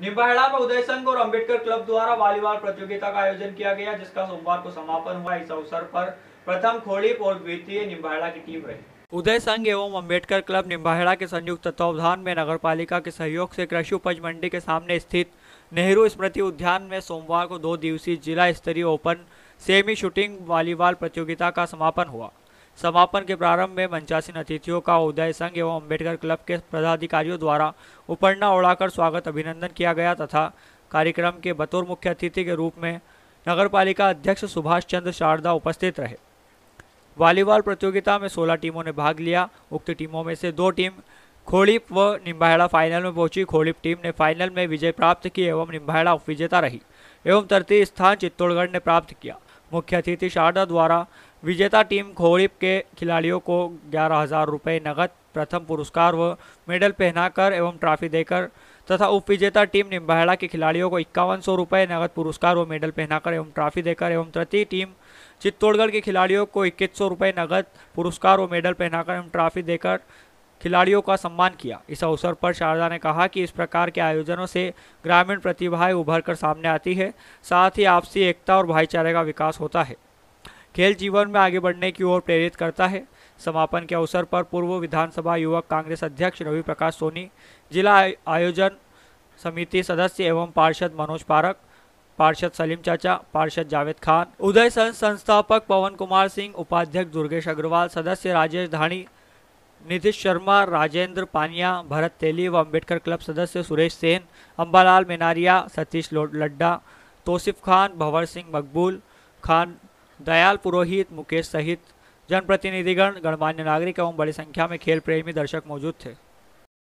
निम्बाहेड़ा में उदय संघ और अंबेडकर क्लब द्वारा वॉलीबॉल प्रतियोगिता का आयोजन किया गया, जिसका सोमवार को समापन हुआ। इस अवसर पर प्रथम खोड़ीप और द्वितीय निम्बाहेड़ा की टीम रही। उदय संघ एवं अंबेडकर क्लब निम्बाहेड़ा के संयुक्त तत्वावधान में नगरपालिका के सहयोग से कृषि उपज मंडी के सामने स्थित नेहरू स्मृति उद्यान में सोमवार को दो दिवसीय जिला स्तरीय ओपन सेमी शूटिंग वॉलीबॉल प्रतियोगिता का समापन हुआ। समापन के प्रारंभ में मंचासीन अतिथियों का उदय संघ एवं अंबेडकर क्लब के पदाधिकारियों द्वारा उपरना उड़ाकर स्वागत अभिनंदन किया गया तथा कार्यक्रम के बतौर मुख्य अतिथि के रूप में नगरपालिका अध्यक्ष सुभाष चंद्र शारदा उपस्थित रहे। वॉलीबॉल प्रतियोगिता में 16 टीमों ने भाग लिया। उक्त टीमों में से दो टीम खोड़िप व निम्बाहेड़ा फाइनल में पहुँची। खोड़िप टीम ने फाइनल में विजय प्राप्त की एवं निम्बाहेड़ा उपविजेता रही। एवं तृतीय स्थान चित्तौड़गढ़ ने प्राप्त किया। मुख्य अतिथि शारदा द्वारा विजेता टीम खोड़िप के खिलाड़ियों को ग्यारह हज़ार रुपये नगद, प्रथम पुरस्कार व मेडल पहनाकर एवं ट्रॉफी देकर तथा उप विजेता टीम निम्बाहेड़ा के खिलाड़ियों को इक्यावन सौ रुपये नगद पुरस्कार व मेडल पहनाकर एवं ट्रॉफी देकर एवं तृतीय टीम चित्तौड़गढ़ के खिलाड़ियों को इक्कीस सौ रुपये नगद पुरस्कार व मेडल पहनाकर एवं ट्रॉफी देकर खिलाड़ियों का सम्मान किया। इस अवसर पर शारदा ने कहा कि इस प्रकार के आयोजनों से ग्रामीण प्रतिभाएँ उभर कर सामने आती है, साथ ही आपसी एकता और भाईचारे का विकास होता है। खेल जीवन में आगे बढ़ने की ओर प्रेरित करता है। समापन के अवसर पर पूर्व विधानसभा युवक कांग्रेस अध्यक्ष रवि प्रकाश सोनी, जिला आयोजन समिति सदस्य एवं पार्षद मनोज पारक पार्षद सलीम चाचा, पार्षद जावेद खान, उदय संस्थापक पवन कुमार सिंह, उपाध्यक्ष दुर्गेश अग्रवाल, सदस्य राजेश धानी, नीतीश शर्मा, राजेंद्र पानिया, भरत तेली व अंबेडकर क्लब सदस्य सुरेश सेन, अंबालाल मेनारिया, सतीश लड्डा, तोसिफ खान, भंवर सिंह मकबूल खान दयाल पुरोहित, मुकेश सहित जनप्रतिनिधिगण, गणमान्य नागरिक एवं बड़ी संख्या में खेल प्रेमी दर्शक मौजूद थे।